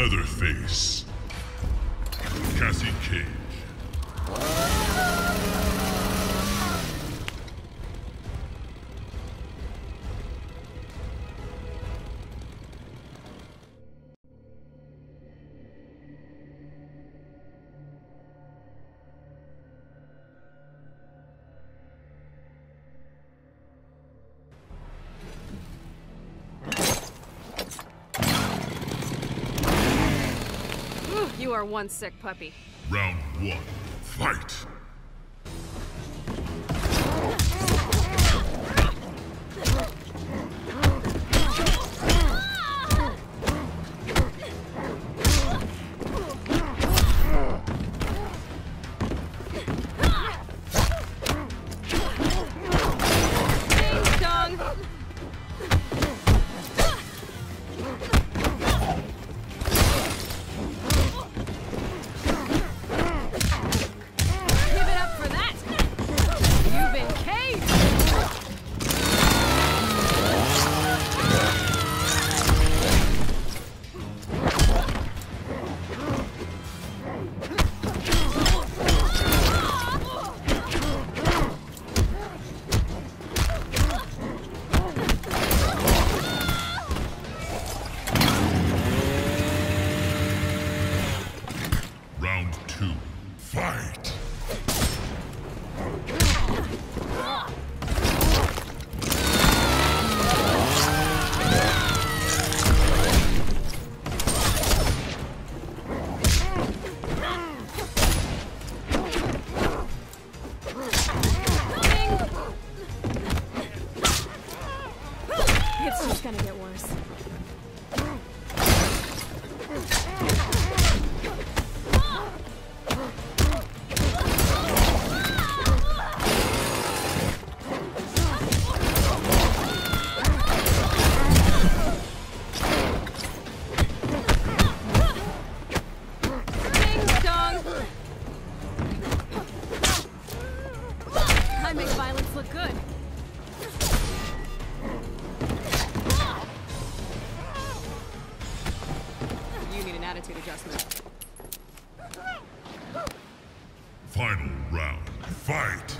Leatherface. Cassie Cage. one sick puppy. Round one, fight! Final round, fight!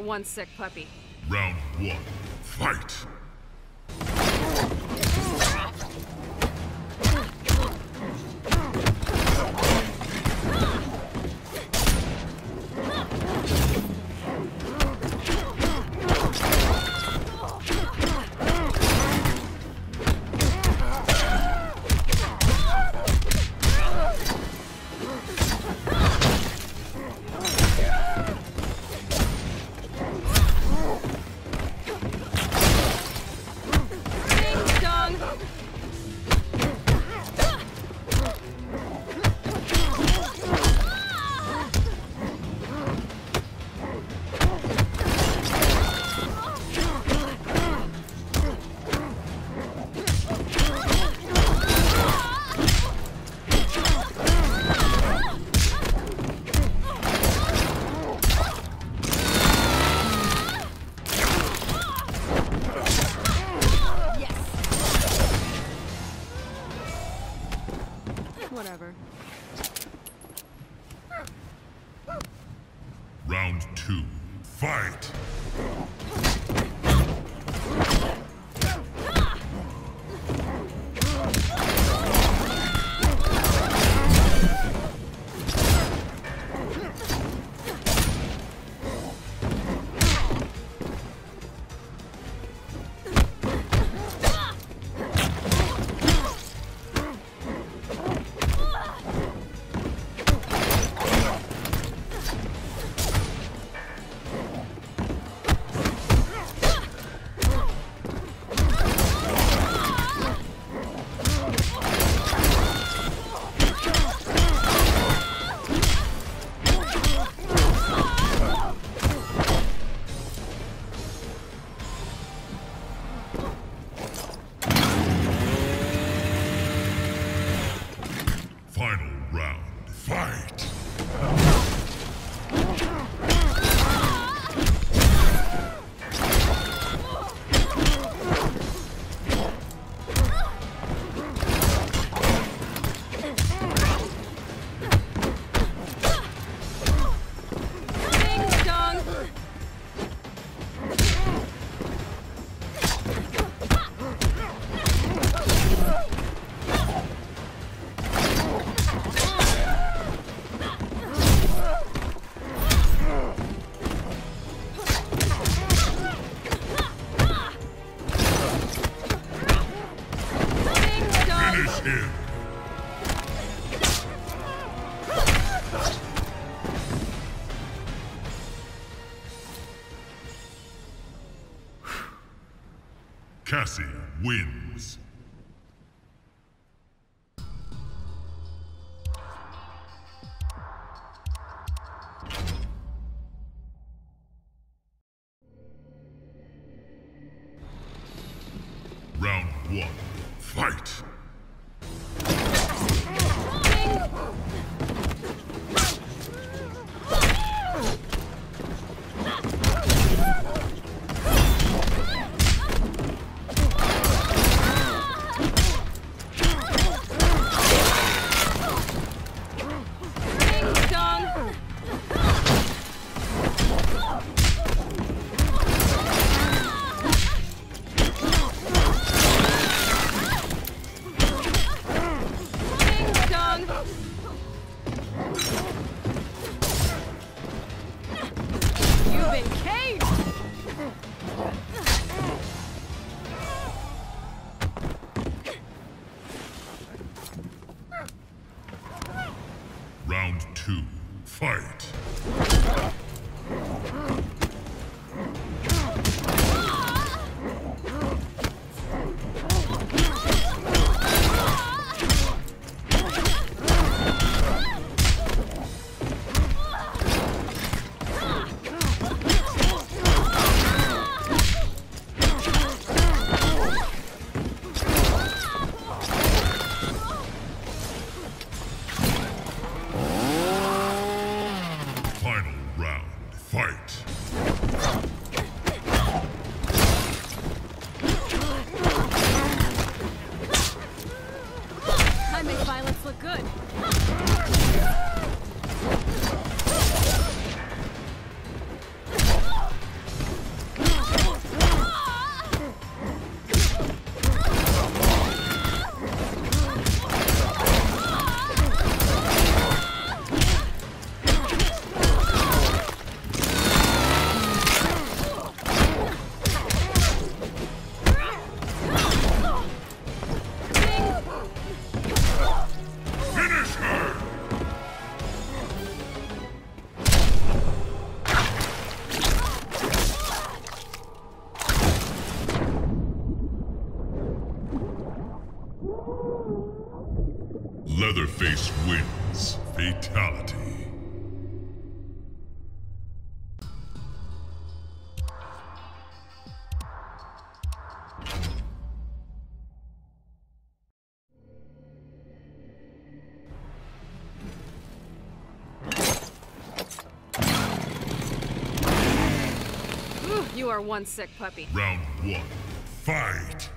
one sick puppy. Round one, fight! Cassie wins. Round one, fight! You are one sick puppy. Round one. Fight!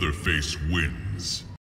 Leatherface wins.